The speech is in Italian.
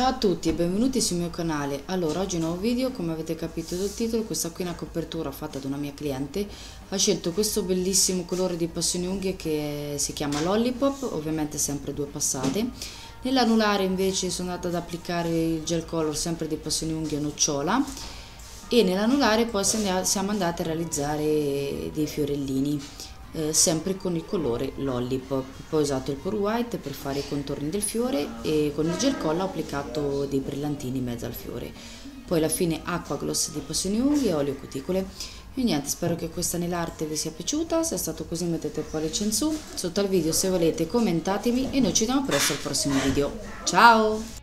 Ciao a tutti e benvenuti sul mio canale. Allora, oggi un nuovo video, come avete capito dal titolo, questa qui è una copertura fatta da una mia cliente. Ha scelto questo bellissimo colore di passioni unghie che si chiama Lollipop, ovviamente sempre due passate. Nell'anulare invece sono andata ad applicare il gel color sempre di passioni unghie nocciola e nell'anulare poi siamo andati a realizzare dei fiorellini eh, sempre con il colore Lollipop. Poi ho usato il Pour White per fare i contorni del fiore e con il gel colla ho applicato dei brillantini in mezzo al fiore. Poi alla fine acqua gloss di passioni unghie e olio cuticole. E niente, spero che questa nell'arte vi sia piaciuta, se è stato così mettete il pollice in su, sotto al video se volete commentatemi e noi ci vediamo presto al prossimo video. Ciao!